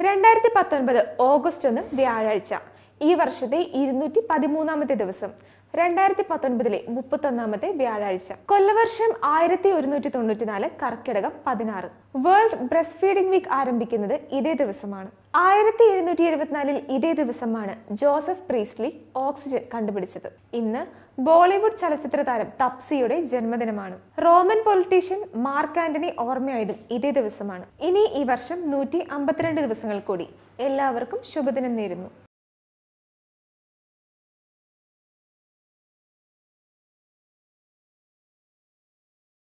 രണ്ടായിരത്തി പത്തൊൻപത് ഓഗസ്റ്റ് ഒന്ന് വ്യാഴാഴ്ച. ഈ വർഷത്തെ ഇരുന്നൂറ്റി പതിമൂന്നാമത്തെ ദിവസം രണ്ടായിരത്തി പത്തൊൻപതിലെ മുപ്പത്തൊന്നാമത്തെ വ്യാഴാഴ്ച. കൊല്ലവർഷം ആയിരത്തി ഒരുന്നൂറ്റി തൊണ്ണൂറ്റിനാല് കർക്കിടകം പതിനാറ്. വേൾഡ് ബ്രസ്റ്റ് ഫീഡിംഗ് വീക്ക് ആരംഭിക്കുന്നത് ഇതേ ദിവസമാണ്. ആയിരത്തി എഴുന്നൂറ്റി എഴുപത്തിനാലിൽ ഇതേ ദിവസമാണ് ജോസഫ് പ്രീസ്ലി ഓക്സിജൻ കണ്ടുപിടിച്ചത്. ഇന്ന് ബോളിവുഡ് ചലച്ചിത്ര താരം തപ്സിയുടെ ജന്മദിനമാണ്. റോമൻ പൊളിറ്റീഷ്യൻ മാർക്ക് ആന്റണി ഓർമ്മയായതും ഇതേ ദിവസമാണ്. ഇനി ഈ വർഷം നൂറ്റി അമ്പത്തിരണ്ട് ദിവസങ്ങൾ കൂടി. എല്ലാവർക്കും ശുഭദിനം നേരുന്നു.